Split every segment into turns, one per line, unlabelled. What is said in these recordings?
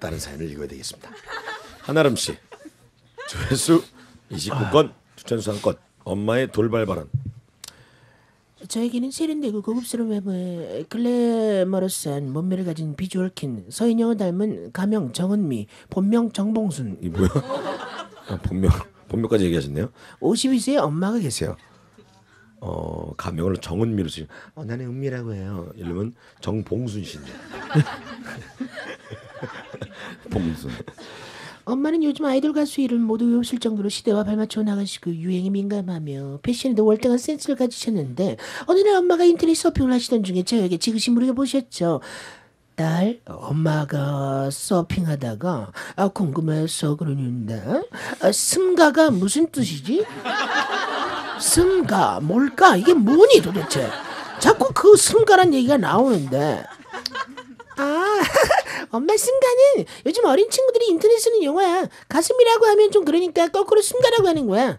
다른 사연을 읽어야 되겠습니다. 한아름 씨 조회수 29건 추천 수상권 엄마의 돌발 발언
저에게는 세련되고 고급스러운 외모에 글래머러스한 몸매를 가진 비주얼 킨 서인영을 닮은 가명 정은미 본명 정봉순
이 뭐야? 아, 본명 본명까지 얘기하셨네요.
52세의 엄마가 계세요.
어 가명을 정은미로 쓰. 어 나는 은미라고 해요. 이름은 정봉순 씨인데. 봉순.
엄마는 요즘 아이돌 가수 이름 모두 외우실 정도로 시대와 발맞춰 나가시고 유행에 민감하며 패션에도 월등한 센스를 가지셨는데 어느 날 엄마가 인터넷 서핑을 하시던 중에 저에게 지그시 물어보셨죠. 딸, 엄마가 서핑하다가 아, 궁금해서 그러는데 아, 승가가 무슨 뜻이지? 승가 뭘까? 이게 뭐니 도대체? 자꾸 그 승가란 얘기가 나오는데 아, 엄마 승가는 요즘 어린 친구들이 인터넷 쓰는 용어야. 가슴이라고 하면 좀 그러니까 거꾸로 승가라고 하는 거야.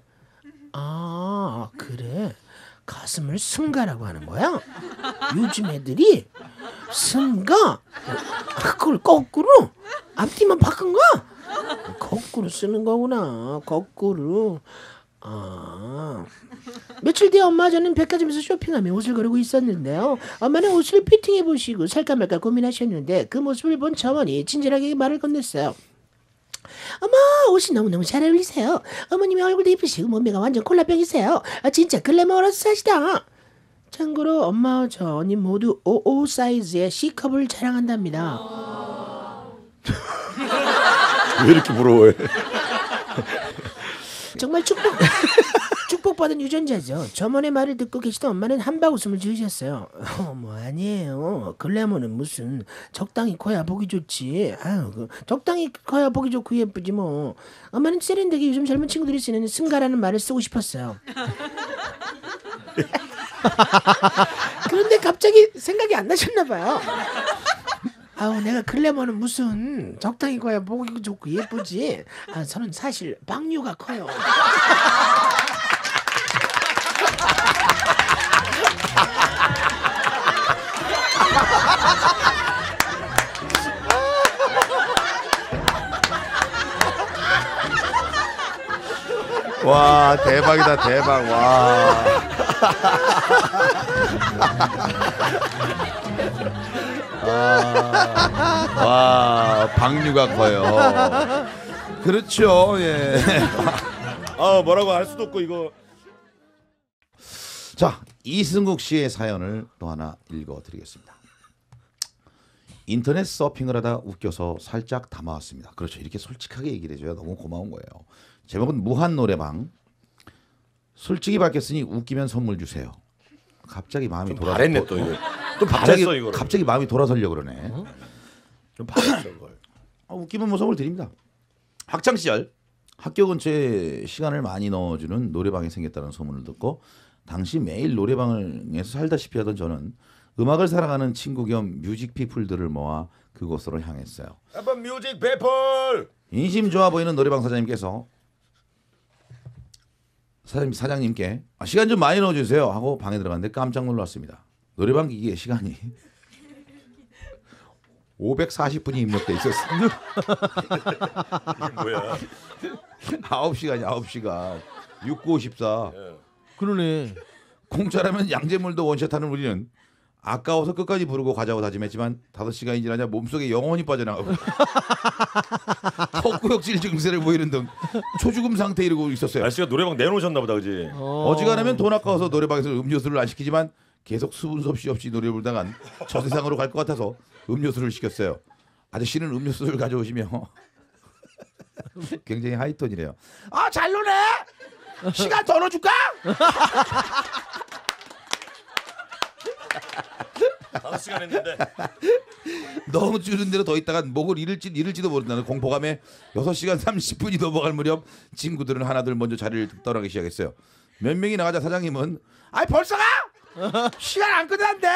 아, 그래. 가슴을 승가라고 하는 거야? 요즘 애들이 승가? 그걸 거꾸로? 앞뒤만 바꾼 거야? 거꾸로 쓰는 거구나. 거꾸로. 아. 며칠 뒤에 엄마 저는 백화점에서 쇼핑하며 옷을 고르고 있었는데요. 엄마는 옷을 피팅해 보시고 살까 말까 고민하셨는데 그 모습을 본 저머니 친절하게 말을 건넸어요. 어머 옷이 너무너무 잘 어울리세요. 어머님이 얼굴도 예쁘시고 몸매가 완전 콜라병이세요. 아, 진짜 글래머러스 하시다. 참고로 엄마와 저 언니 모두 55 사이즈의 C컵을 자랑한답니다.
왜 이렇게 부러워해?
정말 축복 축복받은 유전자죠. 저번의 말을 듣고 계시던 엄마는 한박 웃음을 지으셨어요. 어, 뭐 아니에요. 글래머는 무슨 적당히 커야 보기 좋지. 아유, 그 적당히 커야 보기 좋고 예쁘지 뭐. 엄마는 세련되게 요즘 젊은 친구들이 쓰는 승가라는 말을 쓰고 싶었어요. 그런데 갑자기 생각이 안 나셨나 봐요. 아우 내가 글래머는 무슨 적당히 커야 보기 좋고 예쁘지. 아 저는 사실 박류가 커요.
와 대박이다 대박 와. 아, 와 박류가 커요. 그렇죠 예.
아 뭐라고 할 수도 없고 이거.
자 이승국 씨의 사연을 또 하나 읽어 드리겠습니다. 인터넷 서핑을 하다 웃겨서 살짝 담아왔습니다. 그렇죠 이렇게 솔직하게 얘기를 해줘야 너무 고마운 거예요. 제목은 무한 노래방. 솔직히 밝혔으니 웃기면 선물 주세요. 갑자기 마음이 돌아.
잘했네 또 이거. 또
갑자기
잘했어 이거.
갑자기 마음이 돌아서려 그러네.
좀 잘했어 이걸.
아, 웃기면 뭐 선물 드립니다. 학창 시절 학교 근처에 시간을 많이 넣어주는 노래방이 생겼다는 소문을 듣고 당시 매일 노래방에서 살다시피 하던 저는 음악을 사랑하는 친구 겸 music people들을 모아 그곳으로 향했어요.
한번 music people.
인심 좋아 보이는 노래방 사장님께서 사장님 사장님께 아, 시간 좀 많이 넣어주세요 하고 방에 들어갔는데 깜짝 놀랐습니다. 노래방 기기에 시간이 540분이 입력돼 있었어요.
뭐야?
9시간이 9시간. 6954.
그러네.
공짜라면 양재물도 원샷하는 우리는 아까워서 끝까지 부르고 가자고 다짐했지만 5시간이 지나자 몸속에 영혼이 빠져나가고 턱구역질 증세를 보이는 등 초죽음 상태에 이르고 있었어요.
날씨가 노래방 내놓으셨나 보다 그지.
어지간하면 돈 아까워서 노래방에서 음료수를 안 시키지만 계속 수분 섭씨 없이 노래 부르다간 저 세상으로 갈 것 같아서 음료수를 시켰어요. 아저씨는 음료수를 가져오시며 굉장히 하이톤이래요. 아 잘 노네. 시간 더 넣어 줄까?
다섯 시간 했는데.
너무 줄은 대로 더 있다간 목을 잃을지 잃을지도 모른다는 공포감에 6시간 30분이 넘어갈 무렵 친구들은 하나둘 먼저 자리를 떠나기 시작했어요. 몇 명이 나가자 사장님은 아이 벌써 가? 시간 안 끝났는데?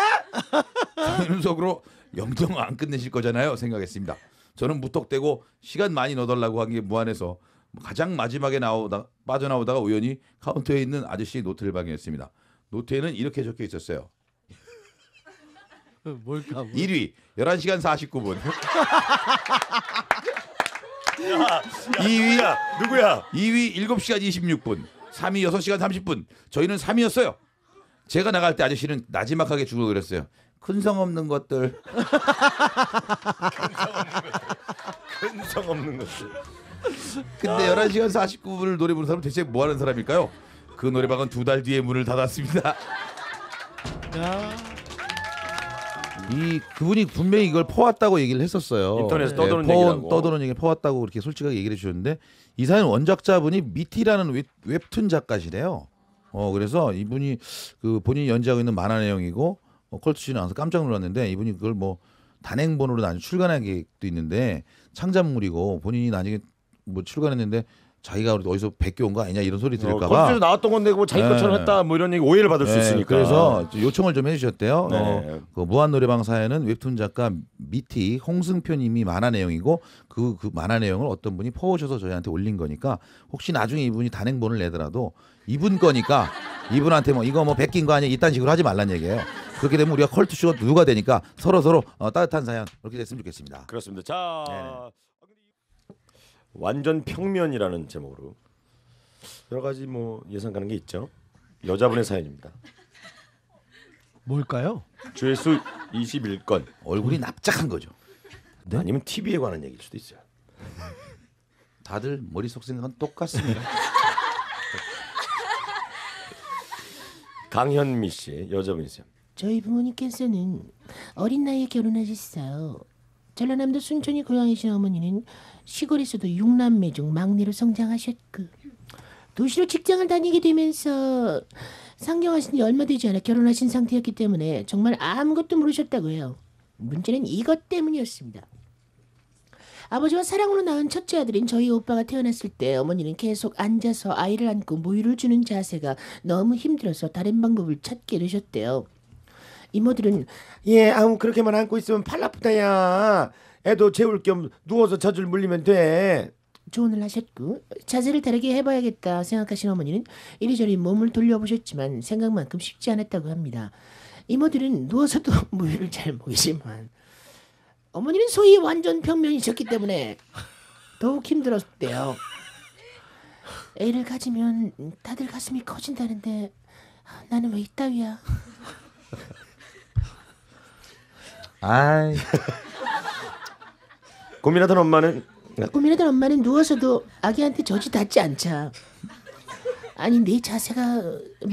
저희는 속으로 영영 안 끝내실 거잖아요 생각했습니다. 저는 무턱대고 시간 많이 넣어달라고 한 게 무한해서 가장 마지막에 나오다 빠져나오다가 우연히 카운터에 있는 아저씨 노트를 발견했습니다. 노트에는 이렇게 적혀 있었어요.
뭘까? 뭐.
1위 11시간 49분 2위
야 누구야?
2위 7시간 26분, 3위 6시간 30분. 저희는 3위였어요. 제가 나갈 때 아저씨는 나지막하게 죽어 그랬어요. 큰 성 없는 것들.
근성 없는 것들.
근데 11시간 49분을 노래 부르는 사람은 대체 뭐 하는 사람일까요? 그 노래방은 두 달 뒤에 문을 닫았습니다. 이 그분이 분명히 이걸 퍼왔다고 얘기를 했었어요.
인터넷에 떠도는
퍼온-
얘기라고.
떠도는 얘기 퍼왔다고 그렇게 솔직하게 얘기를 해 주셨는데 이 사연 원작자분이 미티라는 웹, 웹툰 작가시래요. 어 그래서 이분이 그 본인이 연재하고 있는 만화 내용이고 어, 컬투쇼 나와서 깜짝 놀랐는데 이분이 그걸 뭐 단행본으로 나중에 출간할 계획도 있는데 창작물이고 본인이 나중에 뭐 출간했는데 자기가 어디서 베껴 온 거 아니냐 이런 소리
어,
들을까봐
컬투쇼 나왔던 건데 뭐 자기
네.
것처럼 했다 뭐 이런 얘기 오해를 받을 수
네,
있으니까.
그래서 요청을 좀 해주셨대요.
네.
어, 그 무한 노래방 사연은 웹툰 작가 미티 홍승표님이 만화 내용이고 그, 그 만화 내용을 어떤 분이 퍼오셔서 저희한테 올린 거니까 혹시 나중에 이분이 단행본을 내더라도 이분 거니까 이분한테 뭐 이거 뭐 베낀 거 아니야 이딴 식으로 하지 말란 얘기예요. 그렇게 되면 우리가 컬투쇼가 누가 되니까 서로 서로 어, 따뜻한 사연 그렇게 됐으면 좋겠습니다.
그렇습니다. 자,
네네.
완전 평면이라는 제목으로 여러 가지 뭐 예상 가는 게 있죠. 여자분의 사연입니다.
뭘까요?
조회수 21건
얼굴이 납작한 거죠.
아니면 TV에 관한 얘기일 수도 있어요.
다들 머릿속 생각은 똑같습니다.
강현미 씨 여자분이세요.
저희 부모님께서는 어린 나이에 결혼하셨어요. 전라남도 순천이 고향이신 어머니는 시골에서도 육남매 중 막내로 성장하셨고 도시로 직장을 다니게 되면서 상경하신 지 얼마 되지 않아 결혼하신 상태였기 때문에 정말 아무것도 모르셨다고 해요. 문제는 이것 때문이었습니다. 아버지와 사랑으로 낳은 첫째 아들인 저희 오빠가 태어났을 때 어머니는 계속 앉아서 아이를 안고 모유를 주는 자세가 너무 힘들어서 다른 방법을 찾게 되셨대요. 이모들은
예, 아무 그렇게만 안고 있으면 팔 아프다야. 애도 재울 겸 누워서 젖을 물리면 돼.
조언을 하셨고 자세를 다르게 해봐야겠다 생각하신 어머니는 이리저리 몸을 돌려보셨지만 생각만큼 쉽지 않았다고 합니다. 이모들은 누워서도 무유를 잘 먹이지만 어머니는 소위 완전 평면이셨기 때문에 더욱 힘들었대요. 애를 가지면 다들 가슴이 커진다는데 나는 왜 이따위야?
아이
고민하던 엄마는
고민하던 엄마는 누워서도 아기한테 젖이 닿지 않자. 아니 내 자세가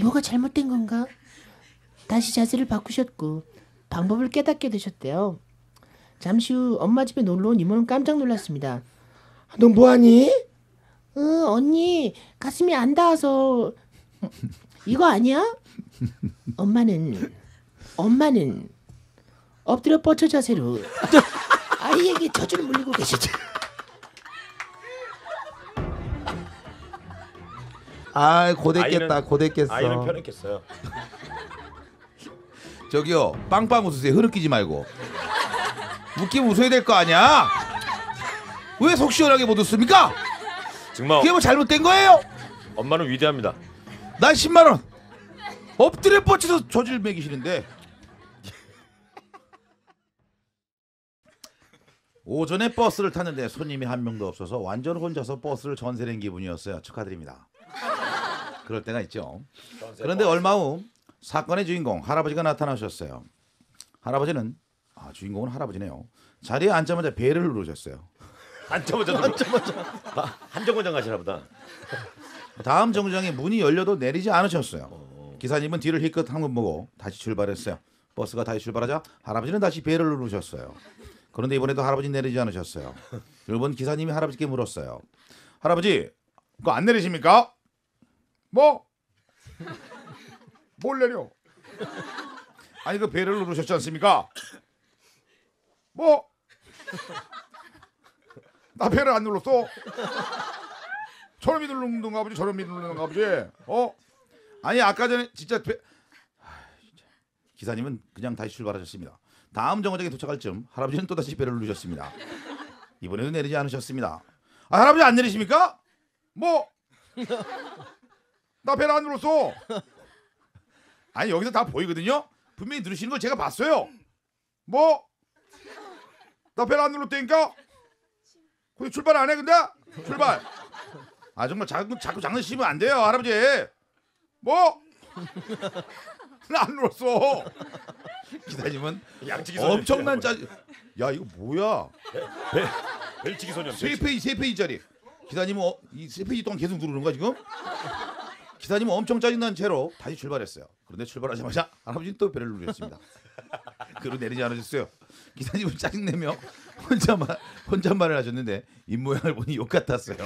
뭐가 잘못된 건가? 다시 자세를 바꾸셨고 방법을 깨닫게 되셨대요. 잠시 후 엄마 집에 놀러 온 이모는 깜짝 놀랐습니다.
너 뭐하니?
어, 언니 가슴이 안 닿아서 이거 아니야? 엄마는 엄마는 엎드려 뻗쳐 자세로 아이에게 젖을 물리고 계시죠.
아 고됐겠다
아이는-
고됐겠어.
아이는 편했겠어요.
저기요 빵빵 웃으세요 흐느끼지 말고 웃기면 웃어야 될 거 아니야 왜 속 시원하게 못 웃습니까
정말
그게 뭐 잘못된 거예요
엄마는 위대합니다.
난 10만 원 엎드려 뻗쳐서 저질 먹이시는데 오전에 버스를 탔는데 손님이 한 명도 없어서 완전 혼자서 버스를 전세 낸 기분이었어요 축하드립니다 그럴 때가 있죠 그런데 얼마 후 사건의 주인공 할아버지가 나타나셨어요. 할아버지는 아 주인공은 할아버지네요. 자리에 앉자마자 배를 누르셨어요.
앉자마자 앉자마자 아, 한정거장 가시나 보다.
다음 정류장에 문이 열려도 내리지 않으셨어요. 기사님은 뒤를 힐끗 한 번 보고 다시 출발했어요. 버스가 다시 출발하자 할아버지는 다시 배를 누르셨어요. 그런데 이번에도 할아버지 내리지 않으셨어요. 일본 기사님이 할아버지께 물었어요. 할아버지, 그거 안 내리십니까? 뭐? 뭘 내려? 아니 그 배를 누르셨지 않습니까? 뭐? 나 배를 안 눌렀어. 저놈이 누르는 건가 보지 저놈이 누르는 건가 보지 어 아니 아까 전에 진짜 배... 아. 기사님은 그냥 다시 출발하셨습니다 다음 정거장에 도착할 즈음 할아버지는 또다시 배를 누르셨습니다. 이번에도 내리지 않으셨습니다. 아 할아버지 안 내리십니까? 뭐? 나 배를 안 눌렀어. 아니 여기서 다 보이거든요? 분명히 누르시는 걸 제가 봤어요. 뭐? 나 벨을 안 눌렀다니까? 거기 출발 안 해 근데? 출발. 아 정말 자꾸 자꾸 장난치면 안 돼요 할아버지. 뭐? 안 눌렀어. 기사님은. 엄청난 짜. 야 이거 뭐야?
벨, 벨치기 소년.
세
벨치기.
페이지 세 페이지짜리. 기사님은 어, 이세 페이지 동안 계속 누르는 거야 지금? 기사님은 엄청 짜증난 채로 다시 출발했어요. 그런데 출발하자마자 할아버지는 또 배를 누르셨습니다. 그로 내리지 않으셨어요. 기사님은 짜증내며 혼자만 혼잣말을 하셨는데 입 모양을 보니 욕 같았어요.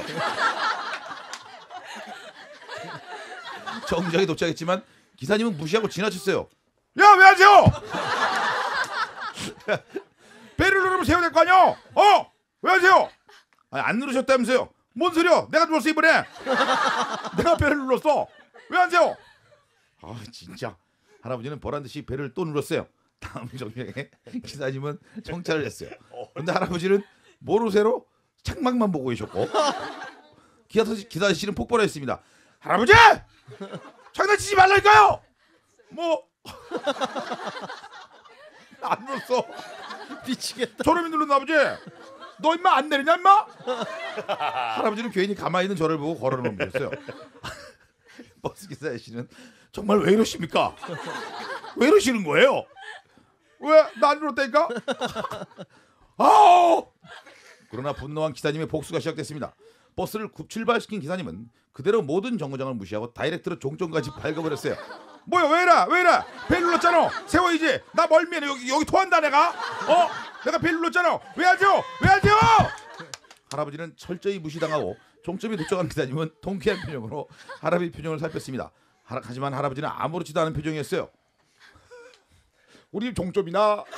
정작에 도착했지만 기사님은 무시하고 지나쳤어요. 야왜 안 세워? 배를 누르면 세워야 될 거 아니야? 어? 왜 안 세워? 아니, 안 누르셨다면서요? 뭔 소리야? 내가 눌렀어 이번에. 내가 배를 눌렀어. 왜 안 세워? 아 진짜 할아버지는 보란 듯이 배를 또 눌렀어요. 다음 정류장에 기사님은 정차를 했어요. 근데 할아버지는 모르쇠로 창밖만 보고 계셨고 기사 기사 씨는 폭발했습니다. 할아버지 장난치지 말라니까요. 뭐 안 눌렀어.
미치겠다.
저놈이 눌렀나 아버지. 너 임마 안 내리냐 임마? 할아버지는 괜히 가만히 있는 저를 보고 걸어 넘겼어요. 버스 기사 아저씨는 정말 왜 이러십니까? 왜 이러시는 거예요? 왜나안 눌렀다니까? 아우! 그러나 분노한 기사님의 복수가 시작됐습니다. 버스를 급 출발시킨 기사님은 그대로 모든 정거장을 무시하고 다이렉트로 종점까지 밟아버렸어요. 뭐야 왜 이래? 왜 이래? 배 눌렀잖아. 세워야지 나 멀미해 여기 여기 토한다 내가. 어? 내가 배 눌렀잖아. 왜안 세워 왜안 세워 할아버지는 철저히 무시당하고 종점에 도착한 기사님은 통쾌한 표정으로 할아버지 표정을 살폈습니다. 하- 하지만 할아버지는 아무렇지도 않은 표정이었어요. 우리 집 종점이나.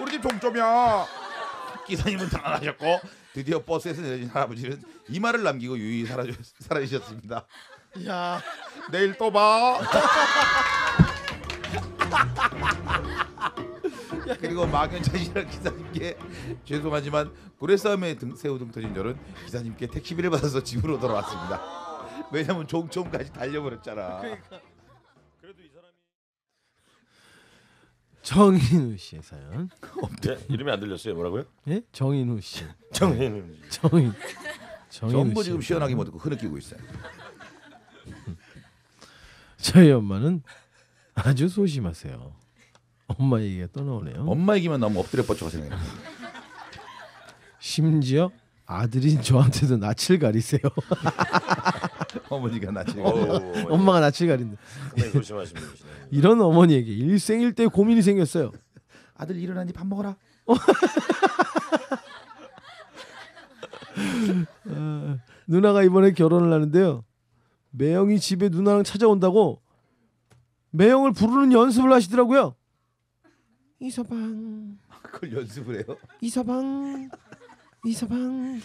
우리 집 종점이야 기사님은 당황하셨고 드디어 버스에서 내려진 할아버지는 이 말을 남기고 유유히 사라져, 사라지셨습니다
야,
내일 또 봐. 그리고 망연자실한 기사님께 죄송하지만 고래싸움에 등, 새우 등 터진 저는 기사님께 택시비를 받아서 집으로 돌아왔습니다. 왜냐면 종점까지 달려버렸잖아.
그래도 이 사람이
정인우 씨의 사연.
네? 이름이 안 들렸어요. 뭐라고요?
예? 정인우 씨.
정혜는
정인. 정인우
전부
씨.
지금 시원하게 못 듣고 흐느끼고 있어요.
저희 엄마는 아주 소심하세요. 엄마 얘기가 또 나오네요.
엄마 얘기만 너무 엎드려 뻗쳐가 생각해요.
심지어 아들인 저한테도 낯을 가리세요.
어머니가 나 지금
오,
엄마가 낯을 가린다.
상당히 분이시네.
이런 어머니에게 일생일대 고민이 생겼어요.
아들 일어나니 밥 먹어라.
누나가 이번에 결혼을 하는데요. 매형이 집에 누나랑 찾아온다고 매형을 부르는 연습을 하시더라고요. 이서방,
그걸 연습을 해요.
이서방, 이서방.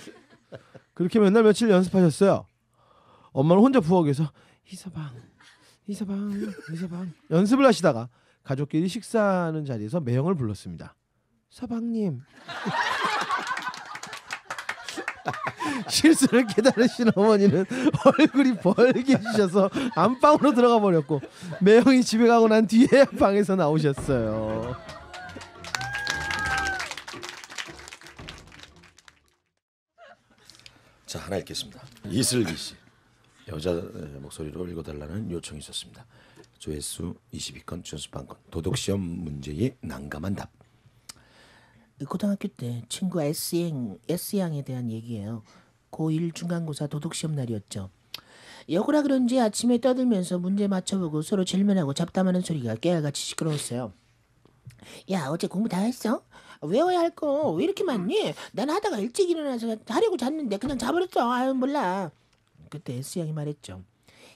그렇게 맨날 며칠 연습하셨어요. 엄마는 혼자 부엌에서 이서방, 이서방, 이서방 연습을 하시다가 가족끼리 식사하는 자리에서 매형을 불렀습니다. 서방님. 실수를 깨달으신 어머니는 얼굴이 벌게지셔서 안방으로 들어가 버렸고 매형이 집에 가고 난 뒤에 방에서 나오셨어요.
자 하나 읽겠습니다. 이슬기 씨 여자 에, 목소리로 읽어달라는 요청이 있었습니다. 조회수 22건, 준수판건, 도덕 시험 문제의 난감한 답.
고등학교 때 친구 S양 S양에 대한 얘기예요. 고1 중간고사 도덕시험 날이었죠. 역으라 그런지 아침에 떠들면서 문제 맞춰보고 서로 질문하고 잡담하는 소리가 깨알같이 시끄러웠어요. 야 어제 공부 다 했어? 외워야 할 거 왜 이렇게 많니? 난 하다가 일찍 일어나서 하려고 잤는데 그냥 자버렸어. 아유 몰라. 그때 S양이 말했죠.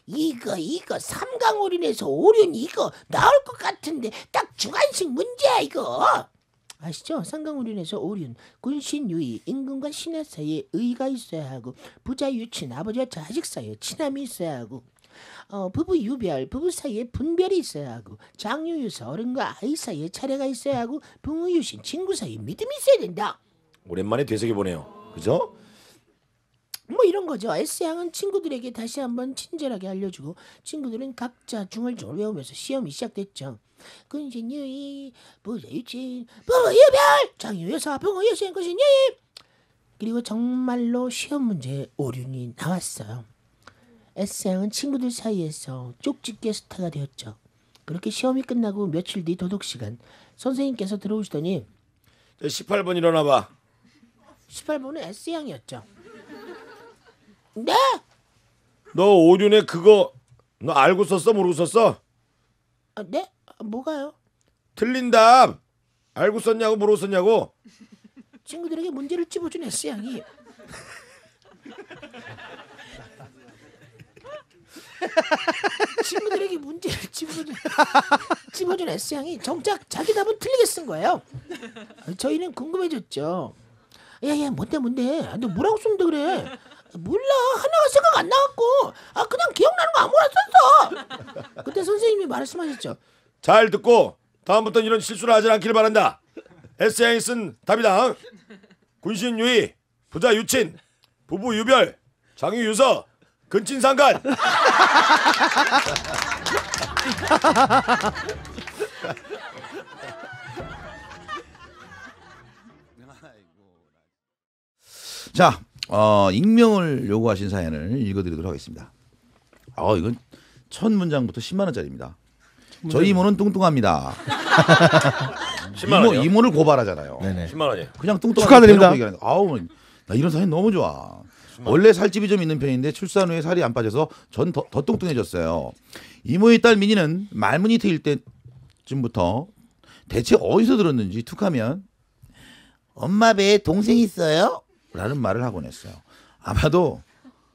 이거 이거 삼강오륜에서 오륜 이거 나올 것 같은데 딱 주관식 문제야 이거. 아시죠? 삼강오륜에서 오륜, 군신 유의, 임금과 신하 사이에 의가 있어야 하고 부자 유친, 아버지와 자식 사이에 친함이 있어야 하고 어, 부부 유별, 부부 사이에 분별이 있어야 하고 장유유서, 어른과 아이 사이에 차례가 있어야 하고 부모 유신, 친구 사이에 믿음이 있어야 된다.
오랜만에 되새겨 보네요. 그죠?
뭐 이런 거죠. S양은 친구들에게 다시 한번 친절하게 알려주고 친구들은 각자 중얼중얼 외우면서 시험이 시작됐죠. 근신 유이 부자 유친 부부 유별 장유여사 병어 여신 근신 유이 그리고 정말로 시험 문제에 오륜이 나왔어요. S양은 친구들 사이에서 쪽집게 스타가 되었죠. 그렇게 시험이 끝나고 며칠 뒤 도덕 시간 선생님께서 들어오시더니
18번 일어나 봐.
18번은 S양이었죠. 네?
너 오륜에 그거 너 알고 썼어 모르고 썼어?
아, 네? 아, 뭐가요?
틀린 답 알고 썼냐고 모르고 썼냐고?
친구들에게 문제를 찝어준 S양이 친구들에게 문제를 찝어준, 찝어준 S양이 정작 자기 답은 틀리게 쓴 거예요. 저희는 궁금해졌죠. 야야 뭔데 뭔데 너 뭐라고 썼는데 그래 몰라 하나가 생각 안 나갖고 아 그냥 기억나는 거 아무거나 썼어 그때 선생님이 말씀하셨죠
잘 듣고 다음부터는 이런 실수를 하지 않기를 바란다. S양이 쓴 답이다. 군신 유의, 부자 유친, 부부 유별, 장유 유서, 근친 상간.
자, 어, 익명을 요구하신 사연을 읽어드리도록 하겠습니다. 어, 이건 첫 문장부터 10만 원짜리입니다. 저희 이모는 뚱뚱합니다.
10만
이모,
원이요.
이모를 고발하잖아요.
네네.
10만 원이요.
그냥 뚱뚱한
축하드립니다.
거 얘기하는 거. 아우, 나 이런 사연 너무 좋아. 원래 살집이 좀 있는 편인데 출산 후에 살이 안 빠져서 전더더 뚱뚱해졌어요. 이모의 딸 민이는 말문이 트일 때쯤부터 대체 어디서 들었는지 툭하면 엄마 배에 동생 있어요? 라는 말을 하곤 했어요. 아마도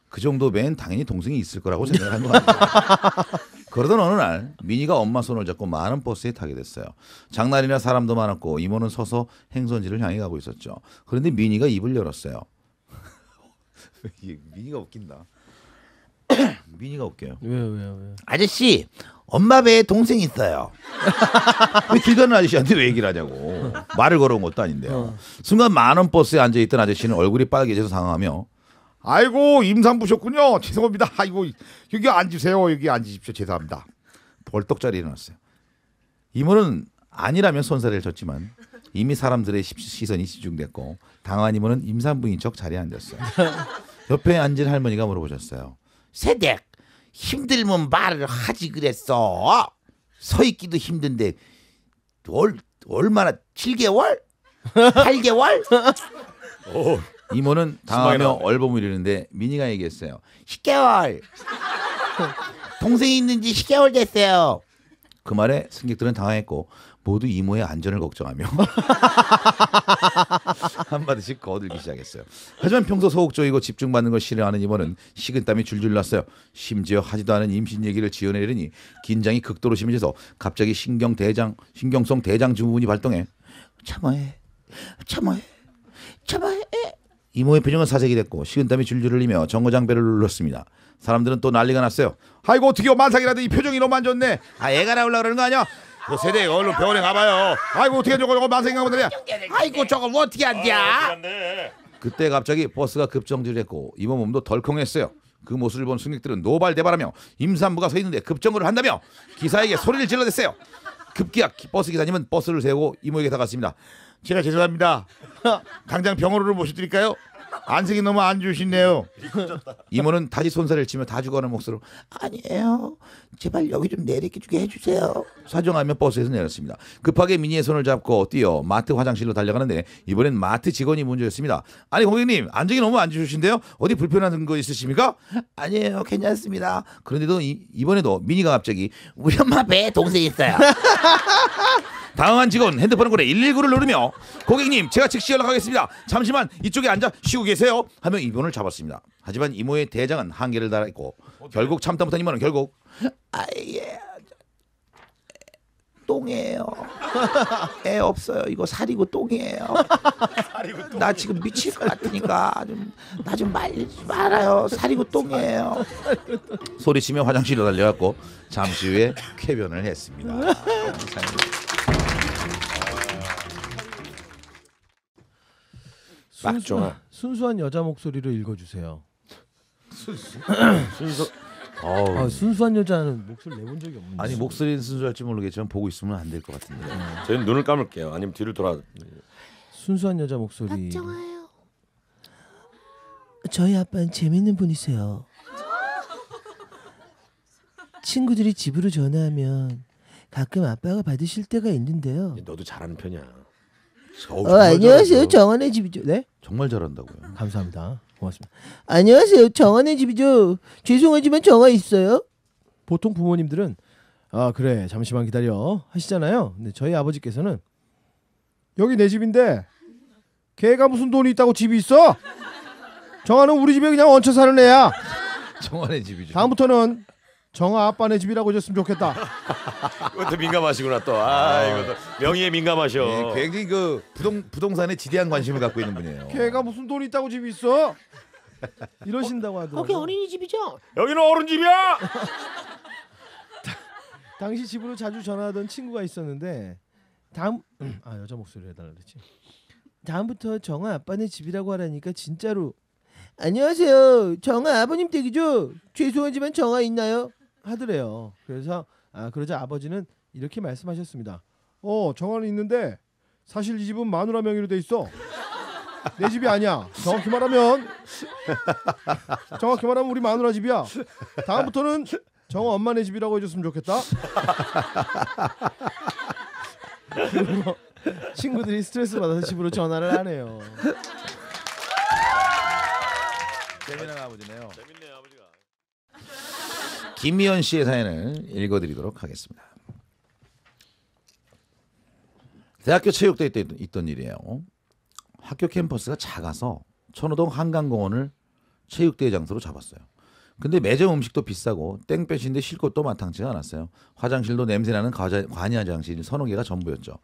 그 정도면 당연히 동생이 있을 거라고 생각한 것 같아요. 그러던 어느 날 민이가 엄마 손을 잡고 많은 버스에 타게 됐어요. 장날이나 사람도 많았고 이모는 서서 행선지를 향해 가고 있었죠. 그런데 민이가 입을 열었어요. 민이가 웃긴다. 민이가 웃겨요.
왜요 왜요 왜요?
아저씨 엄마 배에 동생 있어요. 왜 길 가는 아저씨한테 왜 얘기를 하냐고 말을 걸어온 것도 아닌데요. 순간 많은 버스에 앉아 있던 아저씨는 얼굴이 빨개져서 당황하며
아이고 임산부셨군요. 죄송합니다. 아이고 여기 앉으세요. 여기 앉으십시오. 죄송합니다.
벌떡 자리에 일어났어요. 이모는 아니라면 손살을 쳤지만 이미 사람들의 시- 시선이 집중됐고 당황한 이모는 임산부인 척 자리에 앉았어요. 옆에 앉은 할머니가 물어보셨어요. 세댁 힘들면 말을 하지 그랬어. 서 있기도 힘든데 얼, 얼마나 7개월? 8개월?
오,
이모는 당하며. 얼버무리는데 미니가 얘기했어요. 10개월. 동생이 있는 지 10개월 됐어요. 그 말에 승객들은 당황했고 모두 이모의 안전을 걱정하며 한마디씩 거들기 시작했어요. 하지만 평소 소극적이고 집중받는 걸 싫어하는 이모는 식은땀이 줄줄 났어요. 심지어 하지도 않은 임신 얘기를 지어내려니 긴장이 극도로 심해져서 갑자기 신경 대장 신경성 대장 증후군이 발동해 참아해 참아해 참아해 이모의 표정은 사색이 됐고 식은땀이 줄줄 흘리며 정거장배를 눌렀습니다. 사람들은 또 난리가 났어요.
아이고 어떻게 만삭이라도 이 표정이 너무 안 좋네.
아 애가 나오려고 그러는 거 아니야?
그 세대 얼른 병원에 가봐요. 아이고 어떻게 저거 저거 만삭인가 보네.
아이고 저거 어떻게 앉냐?
안돼.
그때 갑자기 버스가 급정지했고 이모 몸도 덜컹했어요. 그 모습을 본 승객들은 노발대발하며 임산부가 서 있는데 급정거를 한다며 기사에게 소리를 질러댔어요. 급기야 버스 기사님은 버스를 세우고 이모에게 다가갔습니다.
제가 죄송합니다. 당장 병원으로 모셔드릴까요? 안색이 너무 안 좋으신데요.
이모는 다시 손살을 치며 다 죽어가는 목소리로 아니에요. 제발 여기 좀 내리게 해주세요. 사정하며 버스에서 내렸습니다. 급하게 미니의 손을 잡고 뛰어 마트 화장실로 달려가는데 이번엔 마트 직원이 문제였습니다. 아니 고객님 안정이 너무 안 좋으신데요? 어디 불편한 거 있으십니까? 아니에요. 괜찮습니다. 그런데도 이, 이번에도 미니가 갑자기 우리 엄마 배에 동생 있어요 당황한 직원 핸드폰을 꺼내 119를 누르며 고객님 제가 즉시 연락하겠습니다. 잠시만 이쪽에 앉아 쉬고 계세요. 하며 이분을 잡았습니다. 하지만 이모의 대장은 한계를 달했고 결국 참다 못한 이모는 결국 아예 똥이에요. 애 없어요. 이거 살이고 똥이에요. 나 지금 미칠 것 같으니까 나 좀 말리지 말아요. 살이고 똥이에요. 소리치며 화장실로 달려갔고 잠시 후에 쾌변을 했습니다.
순수한, 순수한 여자 목소리로 읽어주세요.
순서
어우.
아, 순수한 여자는 목소리 내본 적이 없는데.
아니 목소리는 순수할지 모르겠지만 보고 있으면 안 될 것 같은데.
저희는 눈을 감을게요. 아니면 뒤를 돌아.
순수한 여자 목소리.
박정아요.
저희 아빠는 재밌는 분이세요. 친구들이 집으로 전화하면 가끔 아빠가 받으실 때가 있는데요.
너도 잘하는 편이야.
어,
안녕하세요. 정원의 집이죠. 네?
정말 잘한다고요.
감사합니다. 고맙습니다.
안녕하세요. 정원의 집이죠. 죄송하지만 정화 있어요?
보통 부모님들은 아 그래 잠시만 기다려 하시잖아요. 근데 저희 아버지께서는 여기 내 집인데 걔가 무슨 돈이 있다고 집이 있어? 정아는 우리 집에 그냥 얹혀 사는 애야.
정환의 집이죠.
다음부터는 정아 아빠네 집이라고 해줬으면 좋겠다.
이것도 민감하시구나 또. 아, 이것도 명의에 민감하셔.
예, 굉장히 그 부동 부동산에 지대한 관심을 갖고 있는 분이에요.
걔가 무슨 돈이 있다고 집이 있어? 이러신다고 하더라고요.
거기 어린이집이죠?
여기는 어른 집이야.
당시 집으로 자주 전화하던 친구가 있었는데 다음 아 여자 목소리 해달라 그랬지. 다음부터 정아 아빠네 집이라고 하라니까 진짜로
안녕하세요. 정아 아버님 댁이죠? 죄송하지만 정아 있나요?
하더래요. 그래서 아 그러자 아버지는 이렇게 말씀하셨습니다. 어 정아는 있는데 사실 이 집은 마누라 명의로 돼 있어. 내 집이 아니야. 정확히 말하면 정확히 말하면 우리 마누라 집이야. 다음부터는 정아 엄마네 집이라고 해줬으면 좋겠다. 친구들이 스트레스 받아서 집으로 전화를 하네요.
재미난 아버지네요.
재밌네 아버지가.
김미연 씨의 사연을 읽어드리도록 하겠습니다. 대학교 체육대회 때 있던 일이에요. 학교 캠퍼스가 작아서 천호동 한강공원을 체육대회 장소로 잡았어요. 근데 매점 음식도 비싸고 땡볕인데 쉴 곳도 마땅치가 않았어요. 화장실도 냄새나는 과자, 관이 화장실이 서너 개가 전부였죠.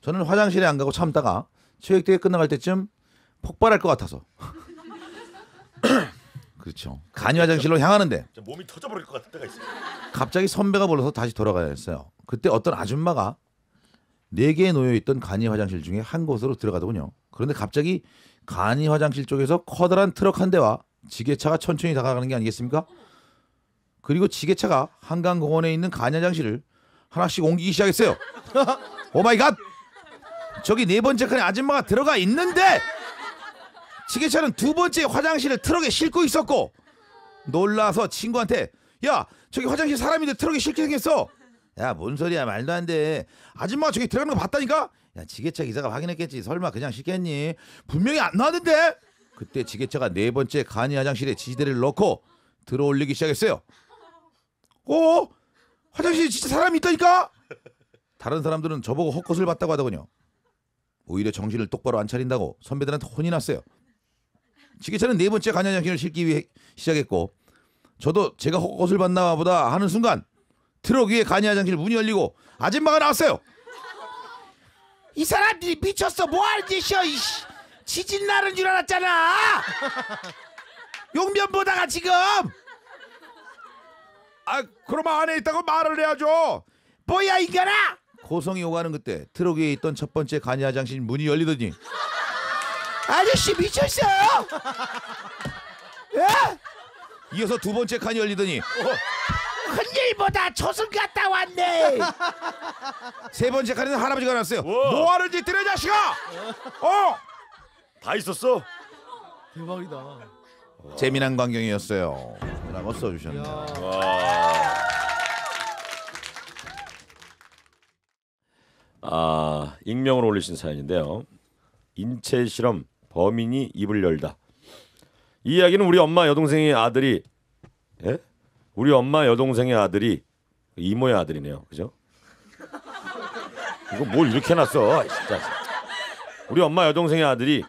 저는 화장실에 안 가고 참다가 체육대회 끝나갈 때쯤 폭발할 것 같아서 그렇죠. 간이 화장실로 향하는데
진짜 몸이 터져버릴 것 같은 때가 있어.
갑자기 선배가 불러서 다시 돌아가야 했어요. 그때 어떤 아줌마가 네 개에 놓여 있던 간이 화장실 중에 한 곳으로 들어가더군요. 그런데 갑자기 간이 화장실 쪽에서 커다란 트럭 한 대와 지게차가 천천히 다가가는 게 아니겠습니까? 그리고 지게차가 한강공원에 있는 간이 화장실을 하나씩 옮기기 시작했어요. Oh my god! 저기 네 번째 칸에 아줌마가 들어가 있는데 지게차는 두 번째 화장실을 트럭에 싣고 있었고 놀라서 친구한테 야 저기 화장실 사람인데 트럭에 싣게 생겼어 야 뭔 소리야? 말도 안 돼. 아줌마가 저기 들어가는 거 봤다니까 야 지게차 기사가 확인했겠지. 설마 그냥 싣겠니? 분명히 안 나왔는데. 그때 지게차가 네 번째 간이 화장실에 지지대를 넣고 들어올리기 시작했어요 어? 화장실에 진짜 사람이 있다니까? 다른 사람들은 저보고 헛것을 봤다고 하더군요. 오히려 정신을 똑바로 안 차린다고 선배들한테 혼이 났어요 지게차는 네 번째 화장실을 싣기 위해 시작했고 저도 제가 헛것을 봤나 보다 하는 순간 트럭 위에 화장실 문이 열리고 아줌마가 나왔어요. 이 사람들이 미쳤어. 뭐하는 짓이야 이씨. 지진 나는 줄 알았잖아. 용변 보다가 지금.
아 그럼 안에 있다고 말을 해야죠.
뭐야 이거라 고성이 오가는 그때 트럭 위에 있던 첫 번째 간이 화장실 문이 열리더니 아저씨 미쳤어요 예? 이어서 두 번째 칸이 열리더니 큰일보다 초승 갔다 왔네 세 번째 칸에는 할아버지가 나왔어요
우와.
뭐하는 짓들이 자식아? 어?
다 있었어.
대박이다.
재미난 광경이었어요 라고 써주셨네요
와. 아 익명으로 올리신 사연인데요. 인체 실험 범인이 입을 열다. 이 이야기는 우리 엄마 여동생의 아들이 예? 우리 엄마 여동생의 아들이 이모의 아들이네요. 그죠? 이거 뭘 이렇게 해놨어? 진짜. 우리 엄마 여동생의 아들이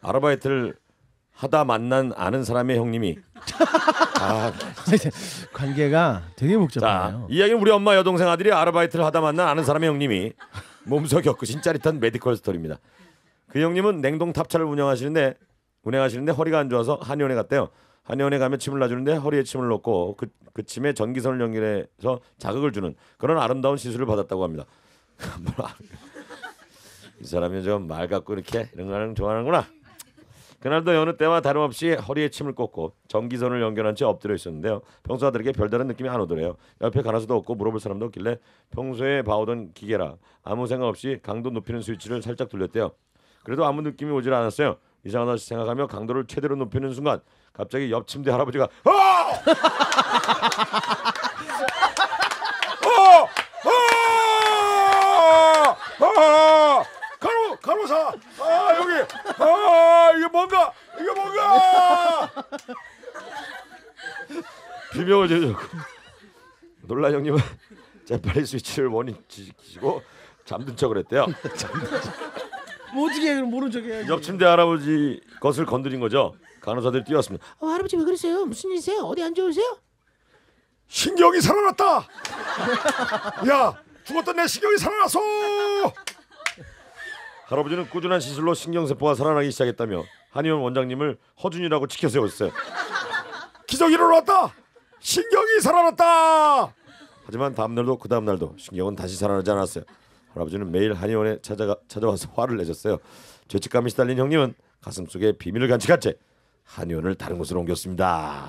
아르바이트를 하다 만난 아는 사람의 형님이 아,
관계가 되게
자,
복잡하네요.
이야기는 우리 엄마 여동생 아들이 아르바이트를 하다 만난 아는 사람의 형님이 몸소 겪으신 짜릿한 medical 스토리입니다. 그 형님은 냉동 탑차를 운영하시는데 운행하시는데 허리가 안 좋아서 한의원에 갔대요. 한의원에 가면 침을 놔주는데 허리에 침을 놓고 그, 그 침에 전기선을 연결해서 자극을 주는 그런 아름다운 시술을 받았다고 합니다. 이 사람이 좀 말 갖고 이렇게 이런 거는 좋아하는구나. 그날도 여느 때와 다름없이 허리에 침을 꽂고 전기선을 연결한 채 엎드려 있었는데요. 평소와 다르게 별다른 느낌이 안 오더래요. 옆에 간호사도 없고 물어볼 사람도 없길래 평소에 봐오던 기계라 아무 생각 없이 강도 높이는 스위치를 살짝 돌렸대요. 그래도 아무 느낌이 오질 않았어요. 이상하다 생각하며 강도를 최대로 높이는 순간 갑자기 옆 침대 할아버지가 아! 아! 아! 아! 간호 간호사 아 여기 아 이게 뭔가 이게 뭔가 비명을 지르고 놀란 형님은 재빨리 스위치를 원인 지키고 잠든 척을 했대요.
뭐 어떻게 해? 그럼 모른 척 해야지.
옆 침대 할아버지 것을 건드린 거죠. 간호사들이 뛰었습니다.
어, 할아버지 왜 그러세요? 무슨 일이세요? 어디 안 좋으세요?
신경이 살아났다. 야 죽었던 내 신경이 살아났어. 할아버지는 꾸준한 시술로 신경세포가 살아나기 시작했다며 한의원 원장님을 허준이라고 치켜 세웠어요. 기적이 일어났다. 신경이 살아났다. 하지만 다음날도 그 다음날도 신경은 다시 살아나지 않았어요. 할아버지는 매일 한의원에 찾아가, 찾아와서 화를 내셨어요. 죄책감이 시달린 형님은 가슴 속에 비밀을 간직한 채 한의원을 다른 곳으로 옮겼습니다.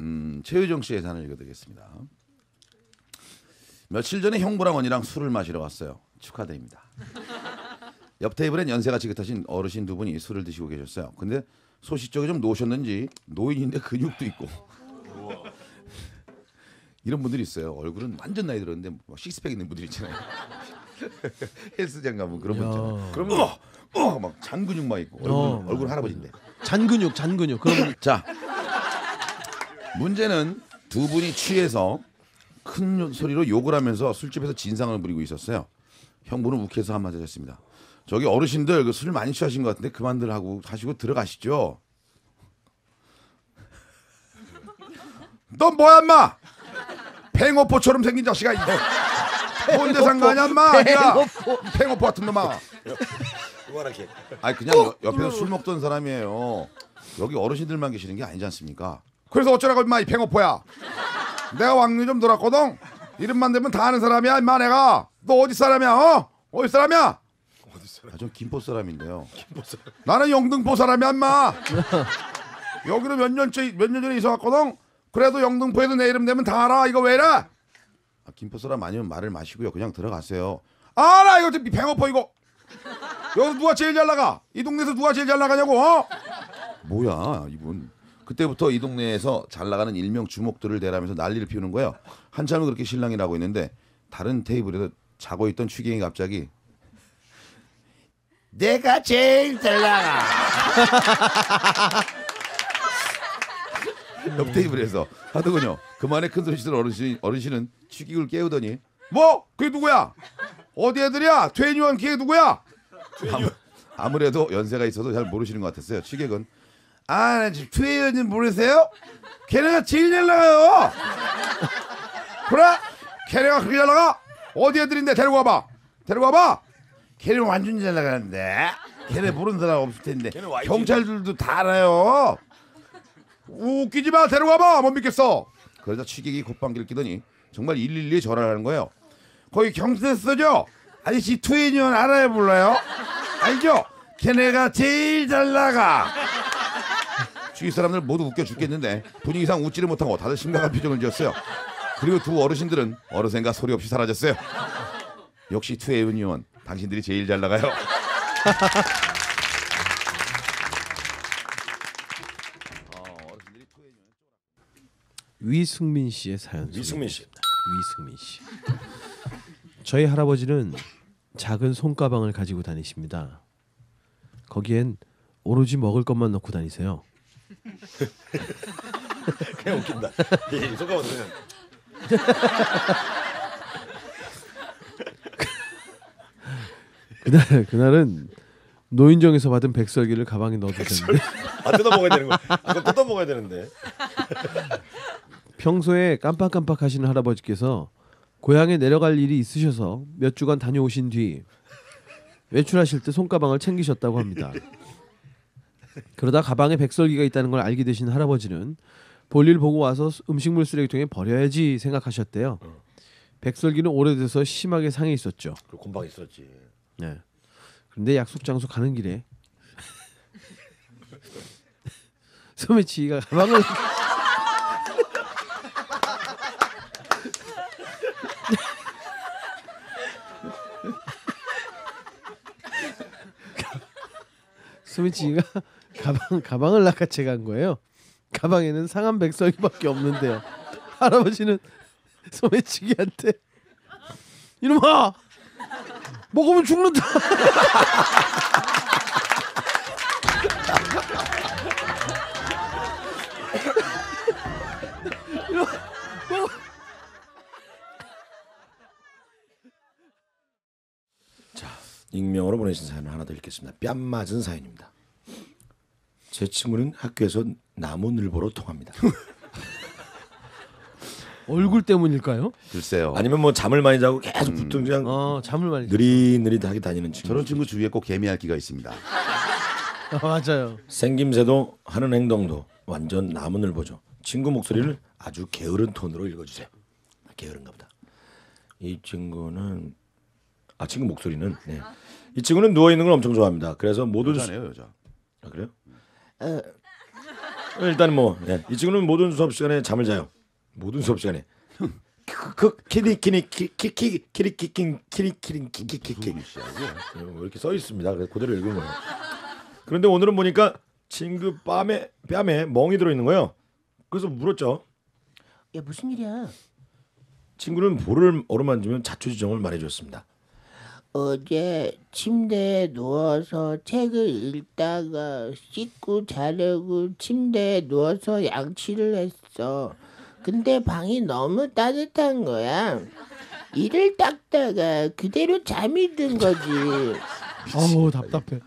음, 최유정 씨의 사연을 읽어드리겠습니다. 며칠 전에 형부랑 언니랑 술을 마시러 왔어요. 축하드립니다. 옆 테이블엔 연세가 지긋하신 어르신 두 분이 술을 드시고 계셨어요. 근데 소시적이 좀 놓으셨는지 노인인데 근육도 있고 이런 분들이 있어요. 얼굴은 완전 나이 들었는데 뭐 식스팩 있는 분들 있잖아요. 헬스장 가면 그런 분 있잖아요. 그러면 어, 어, 막 잔근육 막 있고 얼굴,
어.
얼굴 할아버지인데.
잔근육, 잔근육. 그럼
자 문제는 두 분이 취해서 큰 소리로 욕을 하면서 술집에서 진상을 부리고 있었어요. 형부는 욱해서 한마디 하셨습니다. 저기 어르신들 그 술 많이 취하신 것 같은데 그만들 하고 하시고 들어가시죠. 너 뭐야 인마 팽오포처럼 생긴 자식아 이거 뭔데 상관이야 인마 야 팽오포 같은 놈아
이만하게.
아니 그냥 여- 옆에서 술 먹던 사람이에요. 여기 어르신들만 계시는 게 아니지 않습니까? 그래서 어쩌라고 임마 이 팽오포야. 내가 왕리 좀 돌았거든. 이름만 되면 다 아는 사람이야 임마 내가. 너 어디 사람이야? 어? 어디 사람이야? 어디 사람? 아, 전 김포 사람인데요. 김포 사람. 나는 영등포 사람이야 임마. 여기로 몇 년째 몇 년 전에 이사 왔거든. 그래도 영등포에도 내 이름 되면 다 알아. 이거 왜 이래? 아, 김포 사람 아니면 말을 마시고요. 그냥 들어가세요. 아나 이거 좀 팽오포 이거. 여기서 누가 제일 잘 나가? 이 동네에서 누가 제일 잘 나가냐고? 어? 뭐야 이분? 그때부터 이 동네에서 잘 나가는 일명 주목들을 대라면서 난리를 피우는 거예요. 한참을 그렇게 신랑이라고 있는데 다른 테이블에서 자고 있던 취객이 갑자기 내가 제일 잘 나가. 옆 테이블에서 하더군요. 그만에 큰 소리 치던 어르신 어르신은 취객을 깨우더니 뭐 그게 누구야? 어디 애들이야? 퇴니원 그게 누구야? 아무, 래도 연세가 있어서 잘 모르시는 것 같았어요. 취객은 아, 지금 투애연님 모르세요? 걔네가 제일 잘 나가요. 그래? 걔네가 그렇게 잘 나가? 어디 애들인데 데리고 와봐. 데리고 와봐. 걔는 완전 잘 나가는데. 걔네 모르는 사람 없을 텐데. 경찰들도 다 알아요. 웃기지 마. 와봐. 못 믿겠어. 그러자 취객이 곧방귀를 끼더니 정말 112에 전화를 하는 거예요. 거기 경찰서죠? 아저씨 투애니원 알아요 몰라요? 알죠? 걔네가 제일 잘 나가. 주위 사람들 모두 웃겨 죽겠는데 분위기상 웃지를 못하고 다들 심각한 표정을 지었어요. 그리고 두 어르신들은 어느샌가 소리 없이 사라졌어요. 역시 투애니원 당신들이 제일 잘 나가요.
위승민 씨의 사연.
이승민 씨.
위승민 씨. 저희 할아버지는 작은 손가방을 가지고 다니십니다. 거기엔 오로지 먹을 것만 넣고 다니세요.
그냥 웃긴다. 이 소감은 그냥
그날 그날은 노인정에서 받은 백설기를 가방에 넣어두셨는데
아 뜯어 먹어야 되는 거. 아, 그거 뜯어 먹어야 되는데.
평소에 깜빡깜빡 하시는 할아버지께서 고향에 내려갈 일이 있으셔서 몇 주간 다녀오신 뒤 외출하실 때 손가방을 챙기셨다고 합니다. 그러다 가방에 백설기가 있다는 걸 알게 되신 할아버지는 볼일 보고 와서 음식물 쓰레기통에 버려야지 생각하셨대요. 백설기는 오래돼서 심하게 상해 있었죠.
그 곤방 있었지.
네. 그런데 약속 장소 가는 길에 소매치기가 가방을 소매치기가 가방 가방을 낚아채 간 거예요. 가방에는 상한 백설기밖에 없는데요. 할아버지는 소매치기한테 이놈아 먹으면 죽는다.
익명으로 보내신 사연을 하나 더 읽겠습니다. 뺨 맞은 사연입니다. 제 친구는 학교에서 나무늘보로 통합니다.
얼굴 때문일까요?
글쎄요.
아니면 뭐 잠을 많이 자고 계속 붙은 그냥
어 잠을 많이
느릿느릿하게 다니는 친구.
저런 친구 주위에 꼭 개미알기가 있습니다.
아, 맞아요.
생김새도 하는 행동도 완전 나무늘보죠. 친구 목소리를 아주 게으른 톤으로 읽어주세요. 아, 게으른가 보다. 이 친구는 아 친구 목소리는 네. 이 친구는 누워 있는 걸 엄청 좋아합니다. 그래서 모든 수...
여자네요 여자.
아, 그래요? 어, 일단 뭐 네. 이 친구는 모든 수업 시간에 잠을 자요. 모든 수업 시간에 그, 그 키리 키리 키키 키리 키킹 키리 키링 키키키키 뭐 이렇게 써 있습니다. 그래서 그대로 읽은 거예요. 그런데 오늘은 보니까 친구 뺨에 뺨에 멍이 들어 있는 거예요. 그래서 물었죠.
야 무슨 일이야?
친구는 볼을 어루만지며 자초지종을 말해줬습니다.
어제 침대에 누워서 책을 읽다가 씻고 자려고 침대에 누워서 양치를 했어. 근데 방이 너무 따뜻한 거야. 이를 닦다가 그대로 잠이 든 거지.
아우 답답해.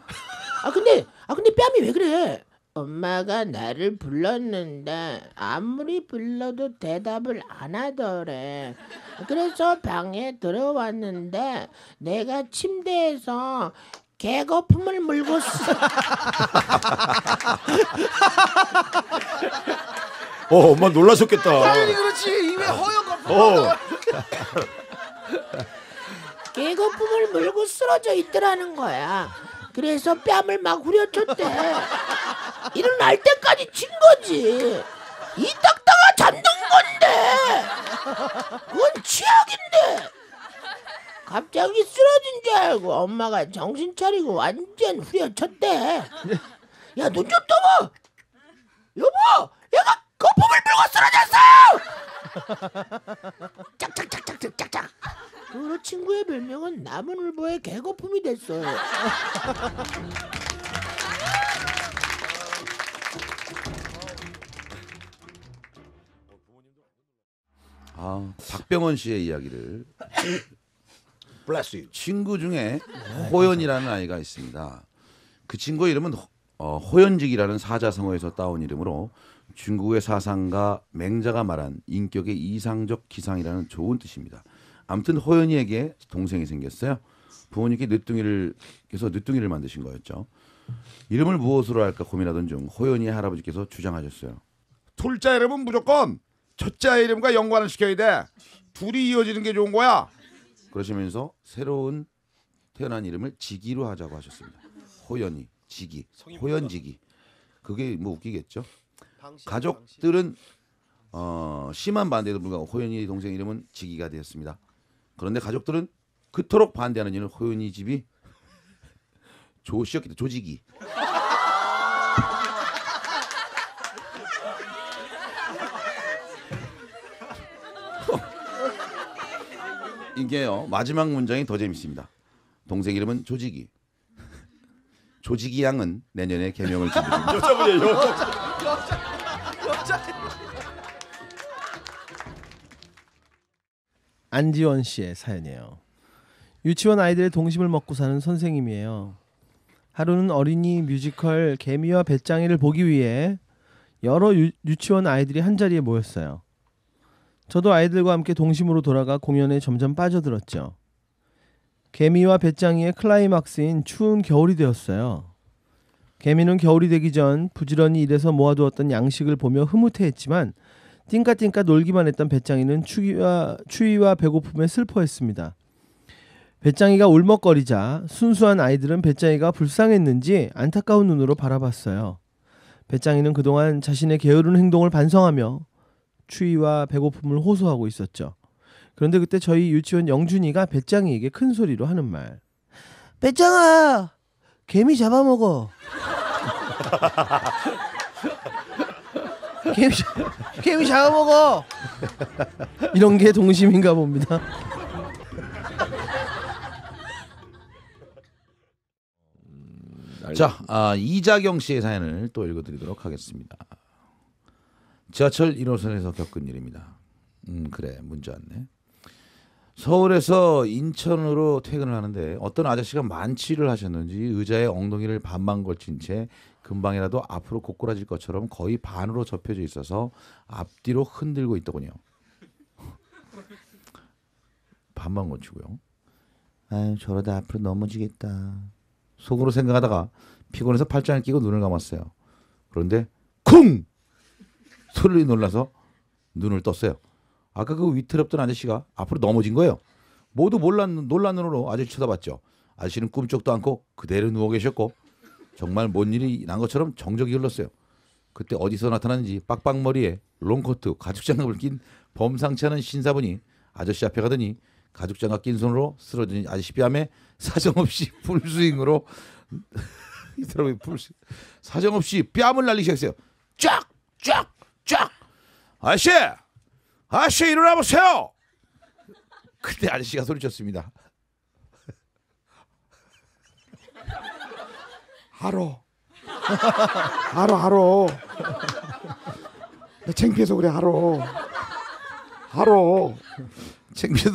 아 근데 아 근데 뺨이 왜 그래? 엄마가 나를 불렀는데 아무리 불러도 대답을 안 하더래. 그래서 방에 들어왔는데 내가 침대에서 개거품을 물고 쓰...
어 엄마 놀라셨겠다.
그렇지 입에 허연 거.
어
개거품을 물고 쓰러져 있더라는 거야. 그래서 뺨을 막 후려쳤대. 일어날 때까지 친 거지. 이 딱다가 잠든 건데. 그건 취약인데. 갑자기 쓰러진 줄 알고 엄마가 정신 차리고 완전 후려쳤대. 야, 눈 좀 떠봐. 여보, 얘가 거품을 물고 쓰러졌어. 짝짝짝짝짝짝. 그 친구의 별명은 나무늘보의 개거품이 됐어요.
아 박병원 씨의 이야기를
bless you.
친구 중에 호연이라는 아이가 있습니다. 그 친구의 이름은 호- 어, 호연직이라는 사자성어에서 따온 이름으로 중국의 사상가 맹자가 말한 인격의 이상적 기상이라는 좋은 뜻입니다. 아무튼 호연이에게 동생이 생겼어요. 부모님께 늦둥이를 그래서 늦둥이를 만드신 거였죠. 이름을 무엇으로 할까 고민하던 중 호연이의 할아버지께서 주장하셨어요.
둘째 이름은 무조건 첫째 이름과 연관을 시켜야 돼. 둘이 이어지는 게 좋은 거야.
그러시면서 새로운 태어난 이름을 지기로 하자고 하셨습니다. 호연이, 지기, 호연지기. 그게 뭐 웃기겠죠. 가족들은 어, 심한 반대에도 불구하고 호연이 동생 이름은 지기가 되었습니다. 그런데 가족들은 그토록 반대하는 이유는 호연이 집이 조씨였기 때문에 조지기. 이게요 마지막 문장이 더 재밌습니다. 동생 이름은 조지기. 조지기 양은 내년에 개명을 준비합니다.
여자분이에요. 여자.
안지원 씨의 사연이에요. 유치원 아이들의 동심을 먹고 사는 선생님이에요. 하루는 어린이 뮤지컬 개미와 배짱이를 보기 위해 여러 유, 유치원 아이들이 한 자리에 모였어요. 저도 아이들과 함께 동심으로 돌아가 공연에 점점 빠져들었죠. 개미와 배짱이의 클라이막스인 추운 겨울이 되었어요. 개미는 겨울이 되기 전 부지런히 일해서 모아두었던 양식을 보며 흐뭇해했지만 띵까띵까 놀기만 했던 배짱이는 추위와 추위와 배고픔에 슬퍼했습니다. 배짱이가 울먹거리자 순수한 아이들은 배짱이가 불쌍했는지 안타까운 눈으로 바라봤어요. 배짱이는 그동안 자신의 게으른 행동을 반성하며 추위와 배고픔을 호소하고 있었죠. 그런데 그때 저희 유치원 영준이가 배짱이에게 큰 소리로 하는 말. 배짱아, 개미 잡아먹어. 개미, 잡- 개미 잡아먹어. 이런 게 동심인가 봅니다.
자, 아, 이자경 씨의 사연을 또 읽어드리도록 하겠습니다. 지하철 1호선에서 겪은 일입니다. 음, 그래, 문제 왔네. 서울에서 인천으로 퇴근을 하는데 어떤 아저씨가 만취를 하셨는지 의자에 엉덩이를 반만 걸친 채 금방이라도 앞으로 고꾸라질 것처럼 거의 반으로 접혀져 있어서 앞뒤로 흔들고 있더군요. 반만 걸치고요. 아유 저러다 앞으로 넘어지겠다. 속으로 생각하다가 피곤해서 팔짱을 끼고 눈을 감았어요. 그런데 쿵 소리를 놀라서 눈을 떴어요. 아까 그 위태롭던 아저씨가 앞으로 넘어진 거예요. 모두 몰란 놀란 눈으로 아저씨 쳐다봤죠. 아저씨는 꿈쩍도 않고 그대로 누워 계셨고 정말 뭔 일이 난 것처럼 정적이 흘렀어요. 그때 어디서 나타났는지 빡빡머리에 롱코트 가죽장갑을 낀 범상치 않은 신사분이 아저씨 앞에 가더니 가죽장갑 낀 손으로 쓰러진 아저씨 뺨에 사정없이 풀스윙으로 이 사람이 풀스 사정없이 뺨을 날리기 시작했어요. 쫙! 쫙! 쫙! 아저씨! 아저씨 일어나 보세요. 그때 아저씨가 소리쳤습니다.
알어. 알어 알어. 나 창피해서 그래 알어. 알어.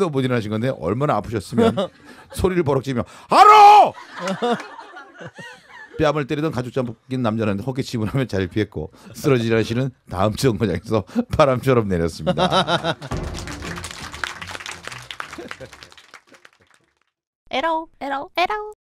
못 일어나신 건데 얼마나 아프셨으면 소리를 버럭 지며 알아! 뺨을 때리던 가죽잠 낀 남자는 허기침을 하며 잘 피했고 쓰러지는 아저씨는 다음 정거장에서 바람처럼 내렸습니다.
에러 에러 에러